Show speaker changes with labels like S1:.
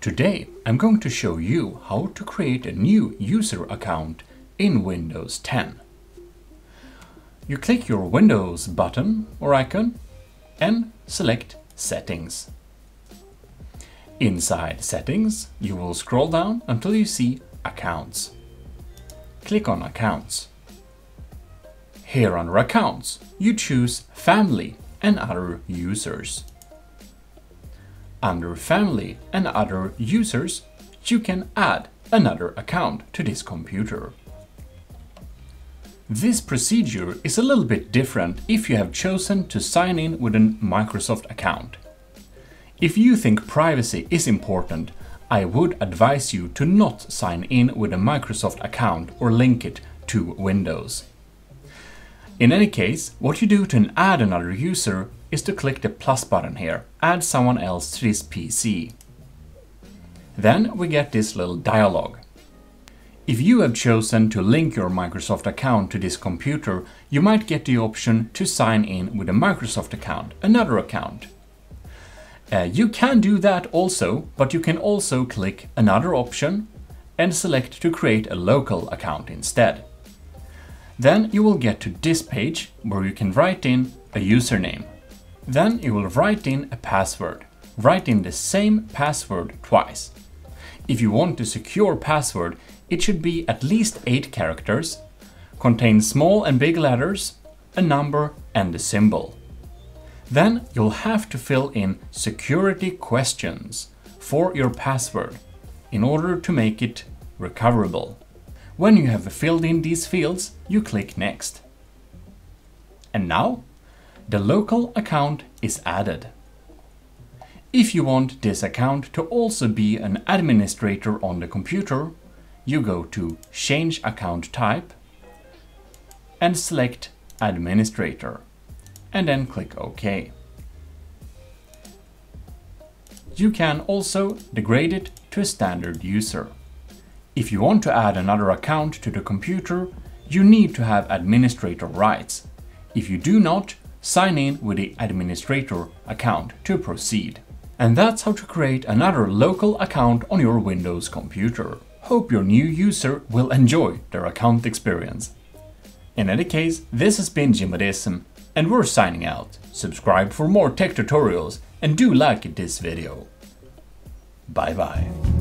S1: Today I'm going to show you how to create a new user account in Windows 10. You click your Windows button or icon and select Settings. Inside Settings, you will scroll down until you see Accounts. Click on Accounts. Here under Accounts, you choose Family and Other Users. Under Family and Other Users, you can add another account to this computer. This procedure is a little bit different if you have chosen to sign in with a Microsoft account. If you think privacy is important, I would advise you to not sign in with a Microsoft account or link it to Windows. In any case, what you do to add another user is to click the plus button here, add someone else to this PC. Then we get this little dialog. If you have chosen to link your Microsoft account to this computer, you might get the option to sign in with a Microsoft account, another account. Uh, you can do that also, but you can also click another option and select to create a local account instead. Then you will get to this page where you can write in a username. Then you will write in a password. Write in the same password twice. If you want a secure password, it should be at least 8 characters, contain small and big letters, a number and a symbol. Then you'll have to fill in security questions for your password in order to make it recoverable. When you have filled in these fields, you click Next. And now the local account is added. If you want this account to also be an administrator on the computer, you go to Change Account Type and select Administrator and then click OK. You can also degrade it to a standard user. If you want to add another account to the computer, you need to have administrator rights. If you do not, sign in with the administrator account to proceed. And that's how to create another local account on your Windows computer. Hope your new user will enjoy their account experience. In any case, this has been Gmodism, and we're signing out. Subscribe for more tech tutorials and do like this video. Bye bye.